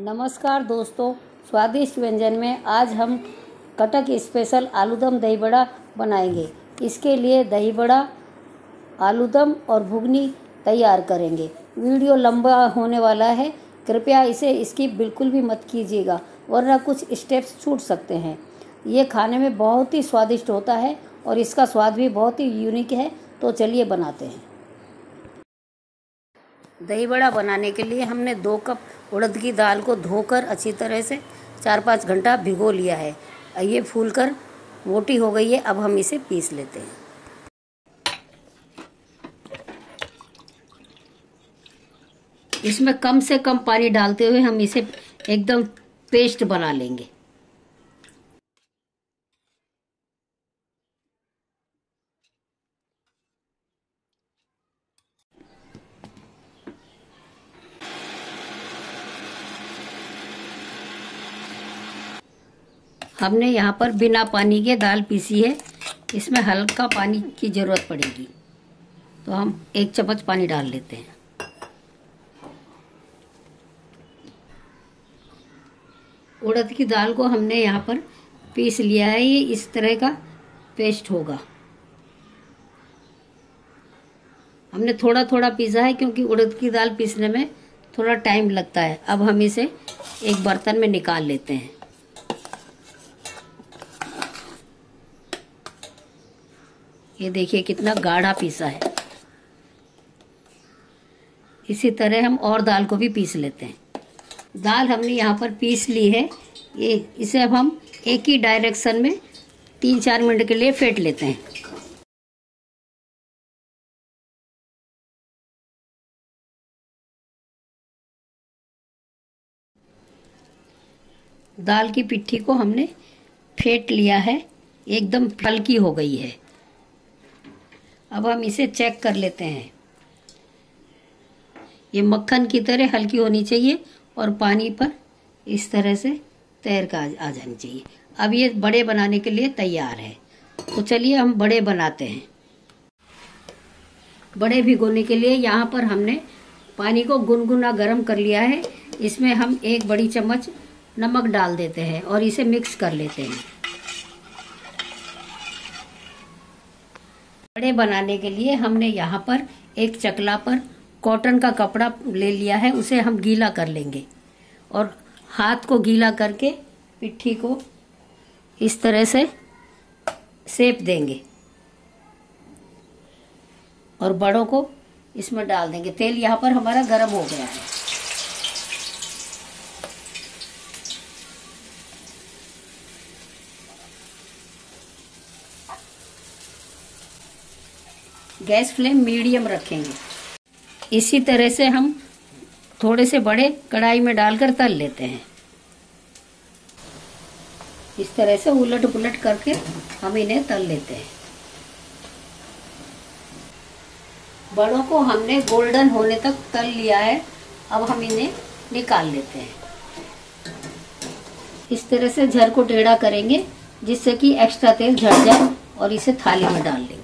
नमस्कार दोस्तों, स्वादिष्ट व्यंजन में आज हम कटक स्पेशल आलूदम दही बड़ा बनाएँगे। इसके लिए दही बड़ा आलूदम और भुगनी तैयार करेंगे। वीडियो लंबा होने वाला है, कृपया इसे इसकी बिल्कुल भी मत कीजिएगा, वरना कुछ स्टेप्स छूट सकते हैं। ये खाने में बहुत ही स्वादिष्ट होता है और इसका स्वाद भी बहुत ही यूनिक है तो चलिए बनाते हैं। दही बड़ा बनाने के लिए हमने दो कप उड़द की दाल को धोकर अच्छी तरह से चार पाँच घंटा भिगो लिया है। ये फूल कर मोटी हो गई है, अब हम इसे पीस लेते हैं। इसमें कम से कम पानी डालते हुए हम इसे एकदम पेस्ट बना लेंगे। हमने यहाँ पर बिना पानी के दाल पीसी है। इसमें हल्का पानी की ज़रूरत पड़ेगी। तो हम एक चम्मच पानी डाल लेते हैं। उड़द की दाल को हमने यहाँ पर पीस लिया है। ये इस तरह का पेस्ट होगा। हमने थोड़ा थोड़ा पीसा है क्योंकि उड़द की दाल पीसने में थोड़ा टाइम लगता है। अब हम इसे एक बर्तन में निकाल लेते हैं। ये देखिए कितना गाढ़ा पीसा है। इसी तरह हम और दाल को भी पीस लेते हैं। दाल हमने यहाँ पर पीस ली है। ये, इसे अब हम एक ही डायरेक्शन में तीन चार मिनट के लिए फेंट लेते हैं। दाल की पिट्ठी को हमने फेंट लिया है। एकदम हल्की हो गई है। अब हम इसे चेक कर लेते हैं। ये मक्खन की तरह हल्की होनी चाहिए और पानी पर इस तरह से तैर का आ जानी चाहिए। अब ये बड़े बनाने के लिए तैयार है। तो चलिए हम बड़े बनाते हैं। बड़े भिगोने के लिए यहाँ पर हमने पानी को गुनगुना गर्म कर लिया है। इसमें हम एक बड़ी चम्मच नमक डाल देते हैं और इसे मिक्स कर लेते हैं। बड़े बनाने के लिए हमने यहाँ पर एक चकला पर कॉटन का कपड़ा ले लिया है, उसे हम गीला कर लेंगे। और हाथ को गीला करके पिट्ठी को इस तरह से सेप देंगे। और बड़ों को इसमें डाल देंगे। तेल यहाँ पर हमारा गर्म हो गया है। गैस फ्लेम मीडियम रखेंगे। इसी तरह से हम थोड़े से बड़े कढ़ाई में डालकर तल लेते हैं। इस तरह से उलट पुलट करके हम इन्हें तल लेते हैं। बड़ों को हमने गोल्डन होने तक तल लिया है। अब हम इन्हें निकाल लेते हैं। इस तरह से झर को टेढ़ा करेंगे जिससे कि एक्स्ट्रा तेल झड़ जाए और इसे थाली में डाल लेंगे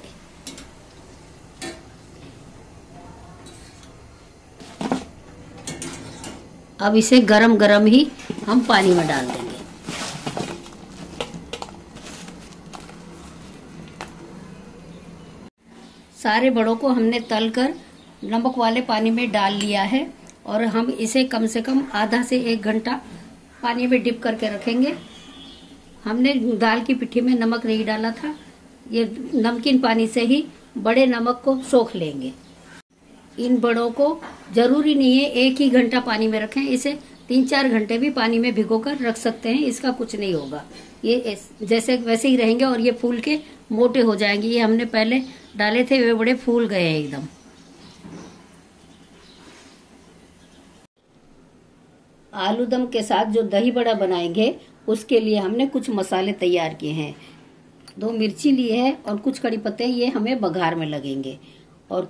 अब इसे गरम गरम ही हम पानी में डाल देंगे। सारे बड़ों को हमने तल कर नमक वाले पानी में डाल लिया है और हम इसे कम से कम आधा से एक घंटा पानी में डिप करके रखेंगे। हमने दाल की पिट्ठी में नमक नहीं डाला था, ये नमकीन पानी से ही बड़े नमक को सोख लेंगे। इन बड़ों को ज़रूरी नहीं है, एक ही घंटा पानी में रखें, इसे तीन चार घंटे भी पानी में भिगो कर रख सकते हैं, इसका कुछ नहीं होगा। ये जैसे, वैसे ही रहेंगे और ये फूल के मोटे हो जाएँगे। ये हमने पहले डाले थे, वे बड़े फूल गए हैं एकदम। आलू दम के साथ जो दही बड़ा बनाएँगे, उसके लिए हमने कुछ मसाले तैयार किए हैं। दो मिर्ची लिए है और कुछ कड़ी पत्ते, ये हमें बघार में लगेंगे। और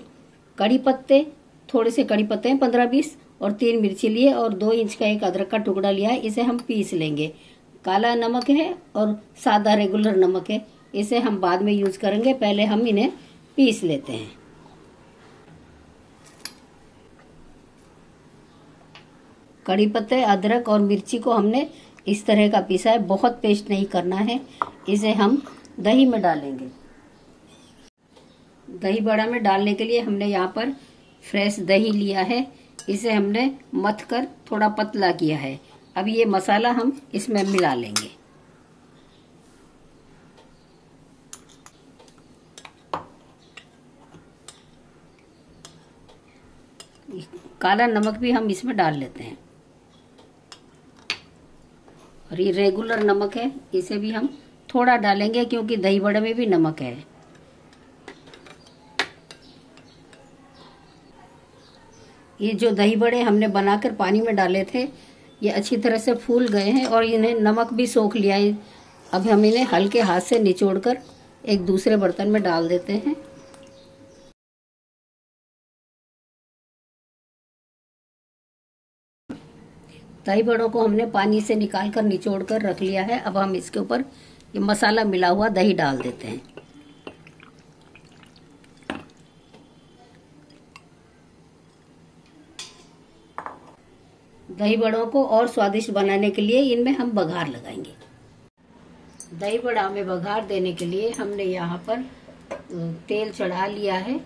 कड़ी पत्ते थोड़े से कड़ी पत्ते हैं, पंद्रह बीस और तीन मिर्ची लिए और दो इंच का एक अदरक का टुकड़ा लिया है, इसे हम पीस लेंगे। काला नमक है और सादा रेगुलर नमक है, इसे हम बाद में यूज़ करेंगे, पहले हम इन्हें पीस लेते हैं। कड़ी पत्ते, अदरक और मिर्ची को हमने इस तरह का पीसा है, बहुत पेस्ट नहीं करना है, इसे हम दही में डालेंगे। दही बड़ा में डालने के लिए हमने यहाँ पर फ्रेश दही लिया है। इसे हमने मथ कर थोड़ा पतला किया है। अब ये मसाला हम इसमें मिला लेंगे। काला नमक भी हम इसमें डाल लेते हैं। और ये रेगुलर नमक है। इसे भी हम थोड़ा डालेंगे क्योंकि दही बड़े में भी नमक है। ये जो दही बड़े हमने बनाकर पानी में डाले थे, ये अच्छी तरह से फूल गए हैं और इन्हें नमक भी सोख लिया है। अब हम इन्हें हल्के हाथ से निचोड़ कर एक दूसरे बर्तन में डाल देते हैं। दही बड़ों को हमने पानी से निकाल कर निचोड़ कर रख लिया है। अब हम इसके ऊपर ये मसाला मिला हुआ दही डाल देते हैं। दही बड़ों को और स्वादिष्ट बनाने के लिए इनमें हम बघार लगाएँगे। दही बड़ा में बघार देने के लिए हमने यहाँ पर तेल चढ़ा लिया है,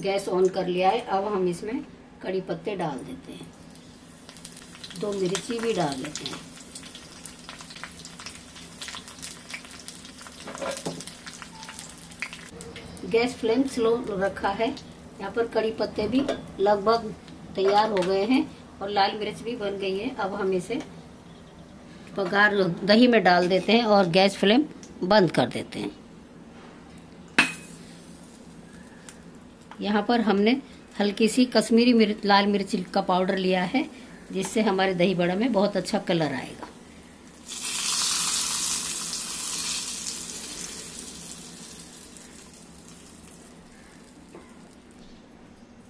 गैस ऑन कर लिया है। अब हम इसमें कड़ी पत्ते डाल देते हैं। दो मिर्ची भी डाल देते हैं। गैस फ्लेम स्लो रखा है। यहाँ पर कड़ी पत्ते भी लगभग तैयार हो गए हैं। और लाल मिर्च भी बन गई है। अब हम इसे पगार दही में डाल देते हैं और गैस फ्लेम बंद कर देते हैं। यहाँ पर हमने हल्की सी कश्मीरी मिर्च, लाल मिर्च का पाउडर लिया है, जिससे हमारे दही बड़ा में बहुत अच्छा कलर आएगा।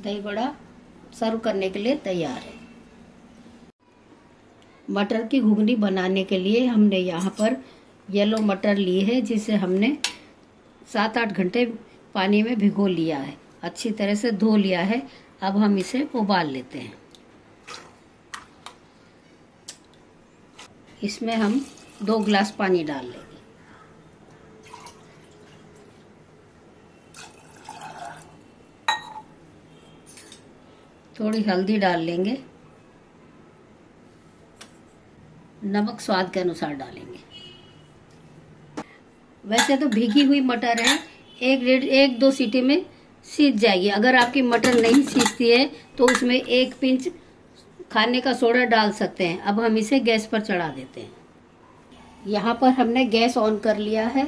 दही बड़ा सर्व करने के लिए तैयार है। मटर की घुगनी बनाने के लिए हमने यहाँ पर येलो मटर ली है, जिसे हमने सात आठ घंटे पानी में भिगो लिया है। अच्छी तरह से धो लिया है। अब हम इसे उबाल लेते हैं। इसमें हम दो गिलास पानी डाल लेंगे। थोड़ी हल्दी डाल लेंगे। नमक स्वाद के अनुसार डालेंगे। वैसे तो भीगी हुई मटर है, एक डेढ़, एक दो सीटी में सीज जाएगी। अगर आपकी मटर नहीं सीजती है तो उसमें एक पिंच खाने का सोडा डाल सकते हैं। अब हम इसे गैस पर चढ़ा देते हैं। यहाँ पर हमने गैस ऑन कर लिया है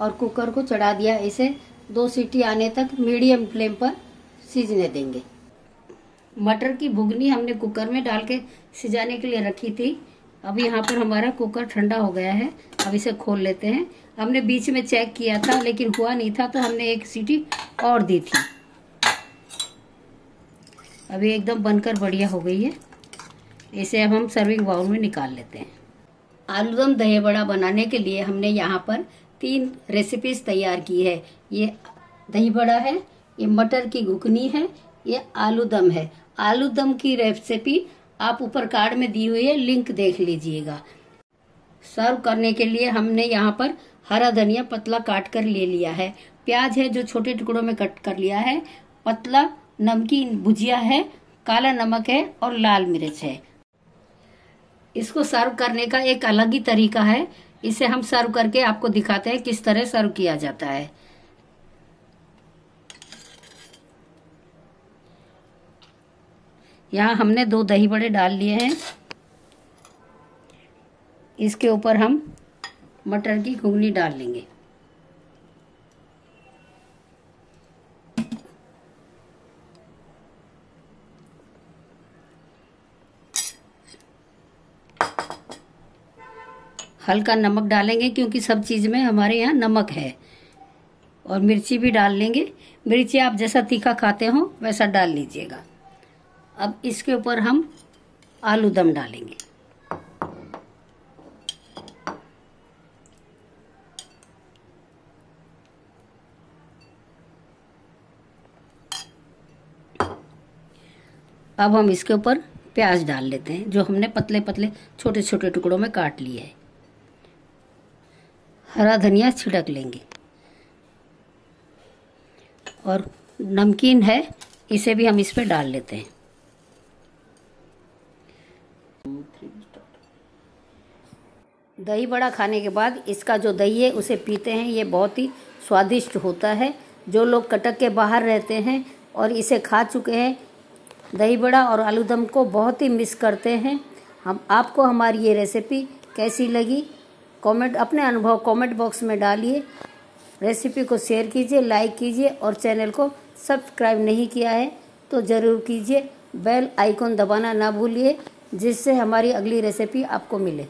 और कुकर को चढ़ा दिया। इसे दो सीटी आने तक मीडियम फ्लेम पर सीजने देंगे। मटर की भुगनी हमने कुकर में डाल के सिजाने के लिए रखी थी। अब यहाँ पर हमारा कुकर ठंडा हो गया है। अब इसे खोल लेते हैं। हमने बीच में चेक किया था, लेकिन हुआ नहीं था तो हमने एक सीटी और दी थी। अभी एकदम बनकर बढ़िया हो गई है। इसे अब हम सर्विंग बाउल में निकाल लेते हैं। आलूदम दही बड़ा बनाने के लिए हमने यहाँ पर तीन रेसिपीज़ तैयार की है। ये दही बड़ा है, ये मटर की घुकनी है, ये आलू दम है। आलू दम की रेसिपी आप ऊपर कार्ड में दी हुई है, लिंक देख लीजिएगा। सर्व करने के लिए हमने यहाँ पर हरा धनिया पतला काट कर ले लिया है। प्याज है जो छोटे टुकड़ों में कट कर लिया है। पतला नमकीन भुजिया है, काला नमक है और लाल मिर्च है। इसको सर्व करने का एक अलग ही तरीका है। इसे हम सर्व करके आपको दिखाते हैं किस तरह सर्व किया जाता है। यहाँ हमने दो दही बड़े डाल लिए हैं। इसके ऊपर हम मटर की घुगनी डाल लेंगे। हल्का नमक डालेंगे क्योंकि सब चीज़ में हमारे यहाँ नमक है। और मिर्ची भी डाल लेंगे। मिर्ची आप जैसा तीखा खाते हो, वैसा डाल लीजिएगा। अब इसके ऊपर हम आलू दम डालेंगे। अब हम इसके ऊपर प्याज डाल लेते हैं, जो हमने पतले पतले छोटे छोटे टुकड़ों में काट लिए है। हरा धनिया छिड़क लेंगे। और नमकीन है, इसे भी हम इस पर डाल लेते हैं। दही बड़ा खाने के बाद इसका जो दही है, उसे पीते हैं। ये बहुत ही स्वादिष्ट होता है। जो लोग कटक के बाहर रहते हैं और इसे खा चुके हैं, दही बड़ा और आलू दम को बहुत ही मिस करते हैं। हम, आपको हमारी ये रेसिपी कैसी लगी? कमेंट, अपने अनुभव कमेंट बॉक्स में डालिए। रेसिपी को शेयर कीजिए लाइक कीजिए और चैनल को सब्सक्राइब नहीं किया है तो ज़रूर कीजिए। बेल आइकॉन दबाना ना भूलिए, जिससे हमारी अगली रेसिपी आपको मिले।